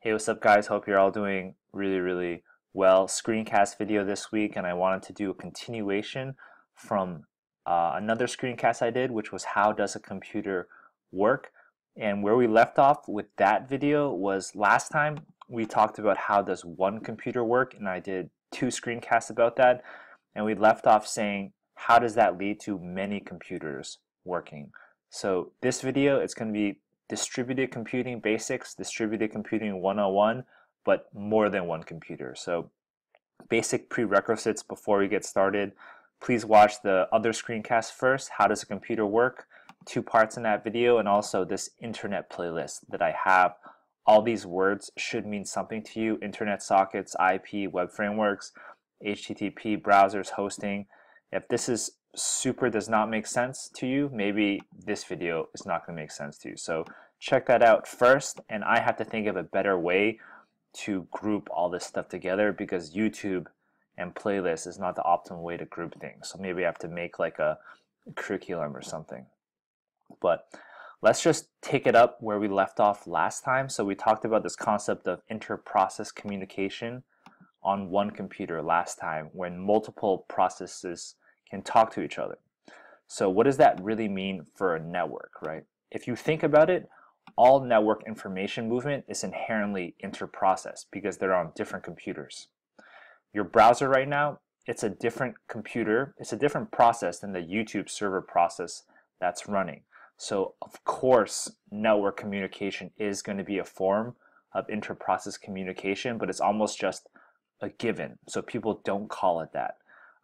Hey, what's up guys? Hope you're all doing really, really well. Screencast video this week and I wanted to do a continuation from uh, another screencast I did, which was how does a computer work? And where we left off with that video was last time we talked about how does one computer work and I did two screencasts about that and we left off saying how does that lead to many computers working. So this video it's going to be distributed computing basics, distributed computing 101, but more than one computer. So basic prerequisites before we get started. Please watch the other screencast first, how does a computer work, two parts in that video, and also this internet playlist that I have. All these words should mean something to you, internet sockets, IP, web frameworks, HTTP, browsers, hosting. If this is super does not make sense to you, maybe this video is not going to make sense to you. So check that out first, and I have to think of a better way to group all this stuff together because YouTube and playlist is not the optimal way to group things. So maybe I have to make like a curriculum or something. But let's just take it up where we left off last time. So we talked about this concept of inter-process communication on one computer last time when multiple processes can talk to each other. So what does that really mean for a network, right? If you think about it, all network information movement is inherently inter-process because they're on different computers. Your browser right now, it's a different computer, it's a different process than the YouTube server process that's running. So of course, network communication is going to be a form of inter-process communication, but it's almost just a given. So people don't call it that.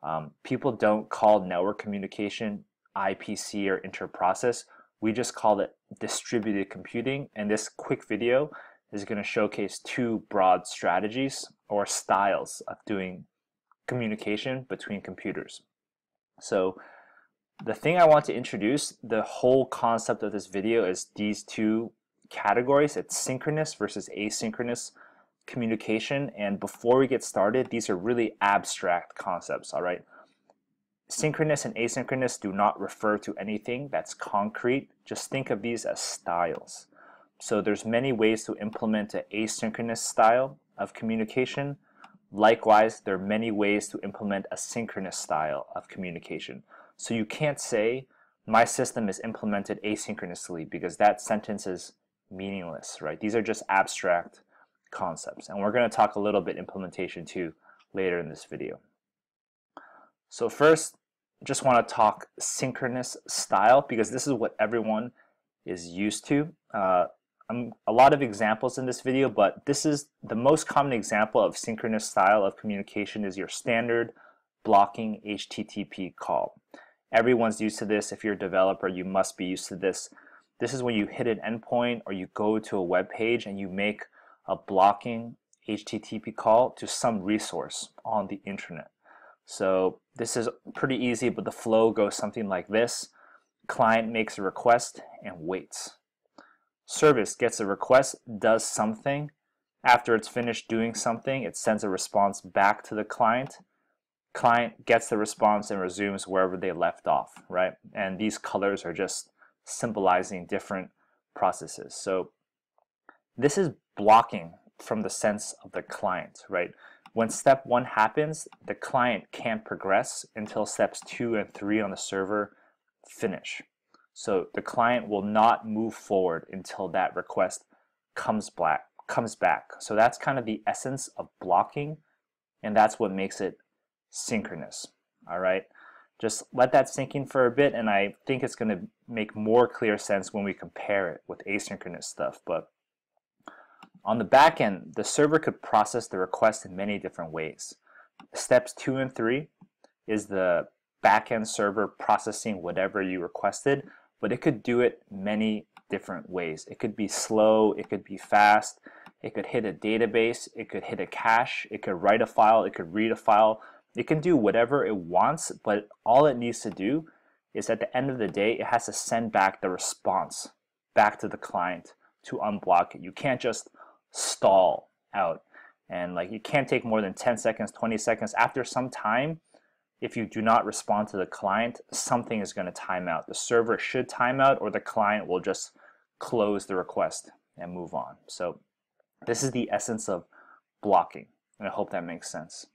Um, people don't call network communication IPC or inter-process. We just call it distributed computing. And this quick video is going to showcase two broad strategies or styles of doing communication between computers. So the thing I want to introduce, the whole concept of this video is these two categories. It's synchronous versus asynchronous communication. And before we get started, these are really abstract concepts, all right? Synchronous and asynchronous do not refer to anything that's concrete. Just think of these as styles. So there's many ways to implement an asynchronous style of communication. Likewise, there are many ways to implement a synchronous style of communication. So you can't say, my system is implemented asynchronously because that sentence is meaningless, right? These are just abstract concepts. And we're going to talk a little bit implementation too later in this video. So first, just want to talk synchronous style because this is what everyone is used to. Uh, a lot of examples in this video, but this is the most common example of synchronous style of communication is your standard blocking HTTP call. Everyone's used to this. If you're a developer, you must be used to this. This is when you hit an endpoint or you go to a web page and you make a blocking HTTP call to some resource on the internet. So this is pretty easy, but the flow goes something like this. Client makes a request and waits. Service gets a request, does something. After it's finished doing something, it sends a response back to the client. Client gets the response and resumes wherever they left off, right? And these colors are just symbolizing different processes. So this is blocking from the sense of the client, right? When step one happens, the client can't progress until steps two and three on the server finish. So the client will not move forward until that request comes back. Comes back. So that's kind of the essence of blocking, and that's what makes it synchronous. All right. Just let that sink in for a bit, and I think it's going to make more clear sense when we compare it with asynchronous stuff. But on the back end, the server could process the request in many different ways. Steps two and three is the backend server processing whatever you requested, but it could do it many different ways. It could be slow, it could be fast, it could hit a database, it could hit a cache, it could write a file, it could read a file. It can do whatever it wants, but all it needs to do is at the end of the day, it has to send back the response back to the client to unblock it. You can't just stall out. And like you can't take more than 10 seconds, 20 seconds. After some time, if you do not respond to the client, something is going to time out. The server should time out or the client will just close the request and move on. So This is the essence of blocking, and I hope that makes sense.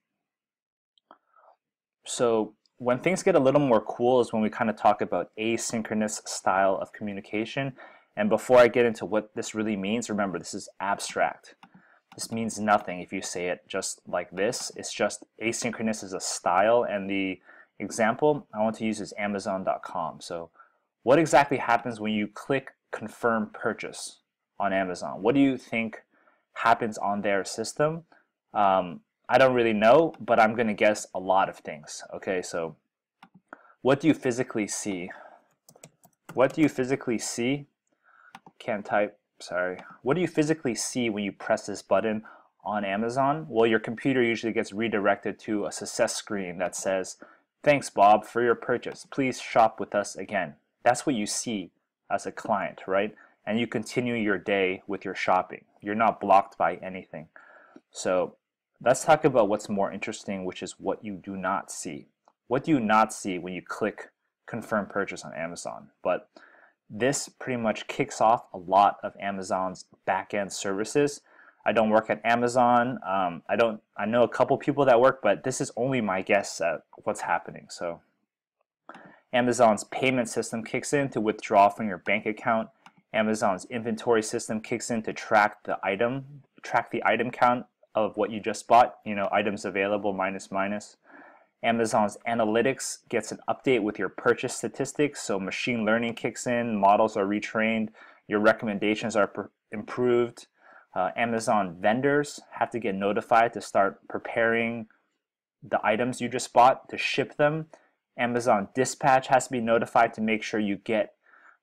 So when things get a little more cool is when we kind of talk about asynchronous style of communication. And before I get into what this really means, remember this is abstract. This means nothing if you say it just like this. It's just asynchronous is a style and the example I want to use is Amazon.com. So what exactly happens when you click confirm purchase on Amazon? What do you think happens on their system? Um, I don't really know, but I'm going to guess a lot of things. Okay, so what do you physically see? What do you physically see? Can't type, sorry. What do you physically see when you press this button on Amazon? Well, your computer usually gets redirected to a success screen that says, Thanks, Bob, for your purchase. Please shop with us again. That's what you see as a client, right? And you continue your day with your shopping. You're not blocked by anything. So Let's talk about what's more interesting, which is what you do not see. What do you not see when you click confirm purchase on Amazon? But this pretty much kicks off a lot of Amazon's backend services. I don't work at Amazon. Um, I don't. I know a couple people that work, but this is only my guess at what's happening. So, Amazon's payment system kicks in to withdraw from your bank account. Amazon's inventory system kicks in to track the item, track the item count of what you just bought, you know, items available minus minus. Amazon's analytics gets an update with your purchase statistics, so machine learning kicks in, models are retrained, your recommendations are improved. Uh, Amazon vendors have to get notified to start preparing the items you just bought to ship them. Amazon dispatch has to be notified to make sure you get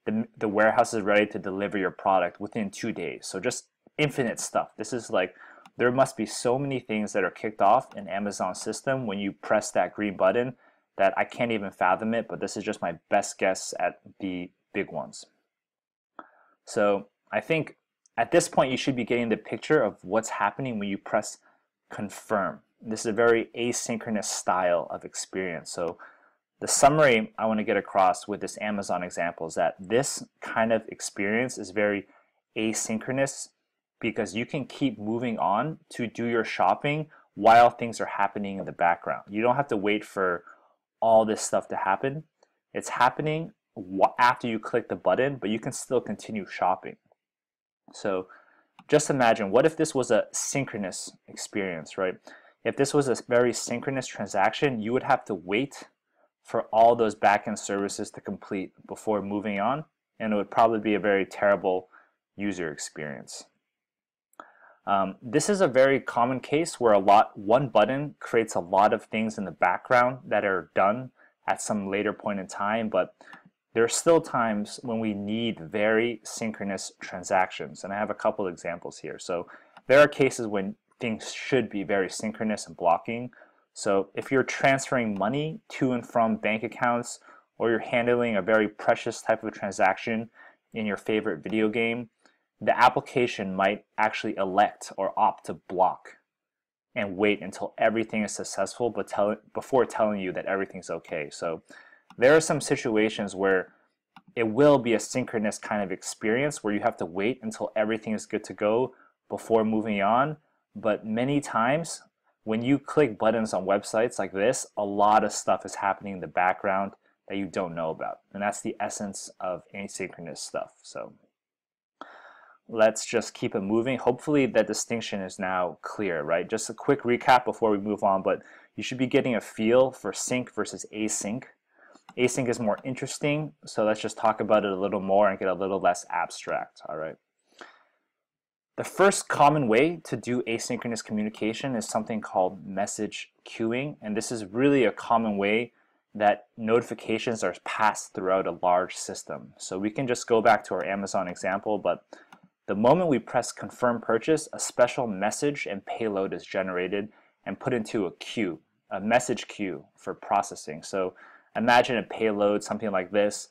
the, the warehouse is ready to deliver your product within two days. So just infinite stuff. This is like there must be so many things that are kicked off in Amazon system when you press that green button that I can't even fathom it, but this is just my best guess at the big ones. So I think at this point you should be getting the picture of what's happening when you press confirm. This is a very asynchronous style of experience. So the summary I want to get across with this Amazon example is that this kind of experience is very asynchronous because you can keep moving on to do your shopping while things are happening in the background. You don't have to wait for all this stuff to happen. It's happening after you click the button, but you can still continue shopping. So just imagine what if this was a synchronous experience, right? If this was a very synchronous transaction, you would have to wait for all those backend services to complete before moving on, and it would probably be a very terrible user experience. Um, this is a very common case where a lot one button creates a lot of things in the background that are done at some later point in time, but there are still times when we need very synchronous transactions, and I have a couple examples here. So there are cases when things should be very synchronous and blocking. So if you're transferring money to and from bank accounts, or you're handling a very precious type of transaction in your favorite video game, the application might actually elect or opt to block and wait until everything is successful but tell, before telling you that everything's okay. So there are some situations where it will be a synchronous kind of experience where you have to wait until everything is good to go before moving on. But many times when you click buttons on websites like this, a lot of stuff is happening in the background that you don't know about. And that's the essence of asynchronous stuff. So let's just keep it moving. Hopefully that distinction is now clear, right? Just a quick recap before we move on, but you should be getting a feel for sync versus async. Async is more interesting, so let's just talk about it a little more and get a little less abstract, all right? The first common way to do asynchronous communication is something called message queuing, and this is really a common way that notifications are passed throughout a large system. So we can just go back to our Amazon example, but the moment we press confirm purchase, a special message and payload is generated and put into a queue, a message queue for processing. So imagine a payload, something like this,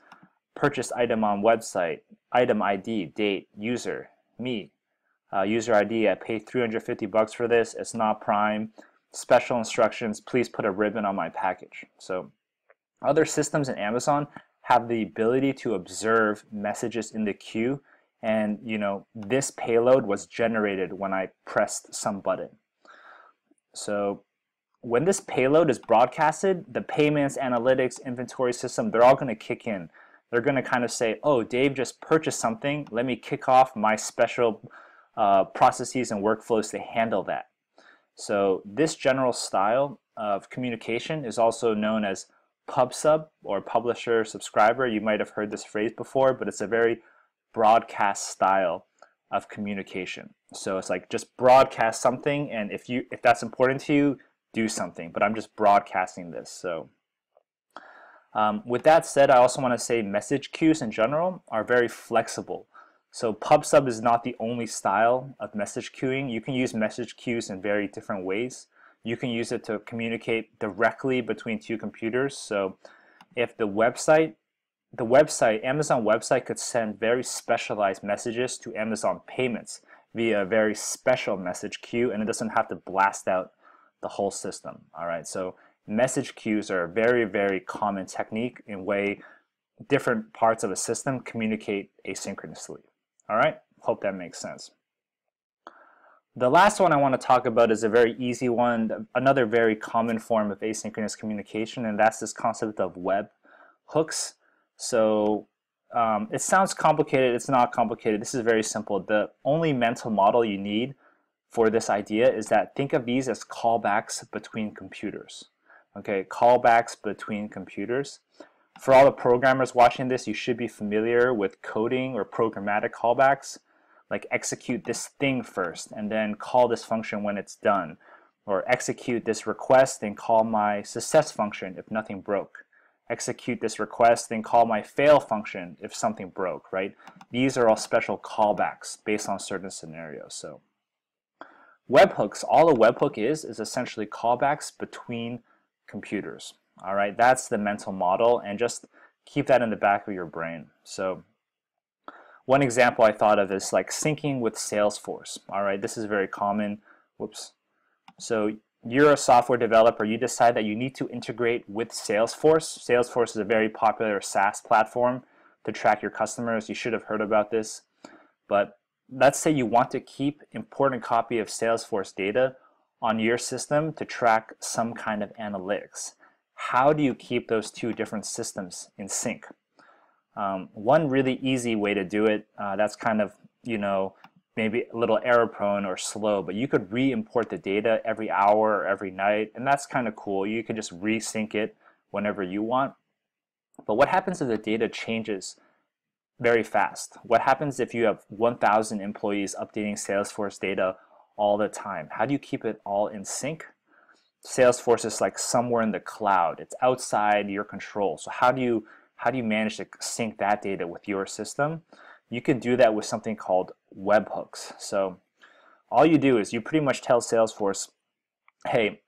purchase item on website, item ID, date, user, me. Uh, user ID, I paid 350 bucks for this, it's not prime. Special instructions, please put a ribbon on my package. So other systems in Amazon have the ability to observe messages in the queue and you know this payload was generated when I pressed some button. So when this payload is broadcasted, the payments, analytics, inventory system, they're all going to kick in. They're going to kind of say, oh, Dave just purchased something. Let me kick off my special uh, processes and workflows to handle that. So this general style of communication is also known as pub sub or publisher subscriber. You might have heard this phrase before, but it's a very broadcast style of communication. So it's like just broadcast something, and if you if that's important to you, do something. But I'm just broadcasting this. So um, with that said, I also want to say message queues in general are very flexible. So PubSub is not the only style of message queuing. You can use message queues in very different ways. You can use it to communicate directly between two computers. So if the website, the website, Amazon website could send very specialized messages to Amazon payments via a very special message queue and it doesn't have to blast out the whole system. All right, so message queues are a very, very common technique in way different parts of a system communicate asynchronously. All right, hope that makes sense. The last one I want to talk about is a very easy one, another very common form of asynchronous communication, and that's this concept of web hooks. So um, it sounds complicated, it's not complicated. This is very simple. The only mental model you need for this idea is that think of these as callbacks between computers. Okay, callbacks between computers. For all the programmers watching this, you should be familiar with coding or programmatic callbacks, like execute this thing first and then call this function when it's done, or execute this request and call my success function if nothing broke. Execute this request then call my fail function if something broke, right? These are all special callbacks based on certain scenarios. So webhooks, all a webhook is, is essentially callbacks between computers. All right, that's the mental model, and just keep that in the back of your brain. So one example I thought of is like syncing with Salesforce. All right, this is very common. Whoops. So you're a software developer, you decide that you need to integrate with Salesforce. Salesforce is a very popular SaaS platform to track your customers. You should have heard about this. But let's say you want to keep important copy of Salesforce data on your system to track some kind of analytics how do you keep those two different systems in sync? Um, one really easy way to do it, uh, that's kind of, you know, maybe a little error prone or slow, but you could re-import the data every hour or every night, and that's kind of cool. You can just resync it whenever you want. But what happens if the data changes very fast? What happens if you have 1,000 employees updating Salesforce data all the time? How do you keep it all in sync? Salesforce is like somewhere in the cloud. It's outside your control. So how do you how do you manage to sync that data with your system? You can do that with something called webhooks. So all you do is you pretty much tell Salesforce, hey,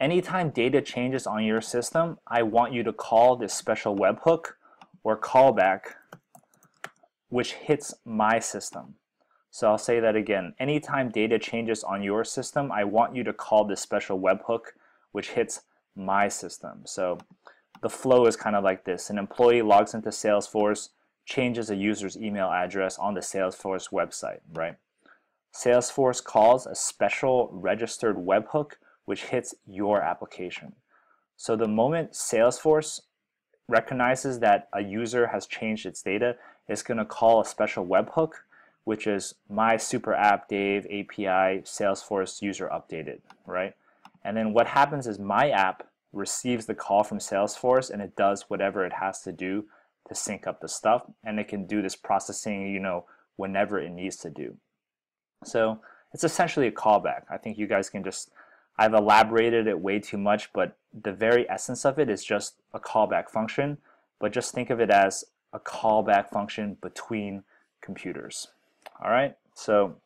anytime data changes on your system, I want you to call this special webhook or callback which hits my system. So I'll say that again. Anytime data changes on your system, I want you to call this special webhook, which hits my system. So the flow is kind of like this. An employee logs into Salesforce, changes a user's email address on the Salesforce website, right? Salesforce calls a special registered webhook, which hits your application. So the moment Salesforce recognizes that a user has changed its data, it's going to call a special webhook which is my super app Dave API Salesforce user updated, right? And then what happens is my app receives the call from Salesforce and it does whatever it has to do to sync up the stuff and it can do this processing, you know, whenever it needs to do. So it's essentially a callback. I think you guys can just, I've elaborated it way too much, but the very essence of it is just a callback function, but just think of it as a callback function between computers. All right, so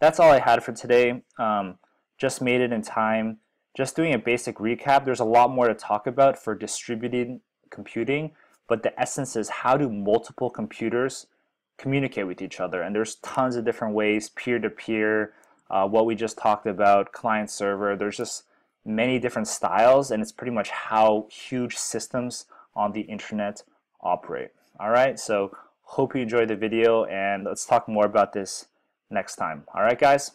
that's all I had for today. Um, just made it in time. Just doing a basic recap, there's a lot more to talk about for distributed computing, but the essence is how do multiple computers communicate with each other? And there's tons of different ways, peer-to-peer, uh, what we just talked about, client-server, there's just many different styles, and it's pretty much how huge systems on the internet operate. All right, so Hope you enjoyed the video and let's talk more about this next time. All right, guys?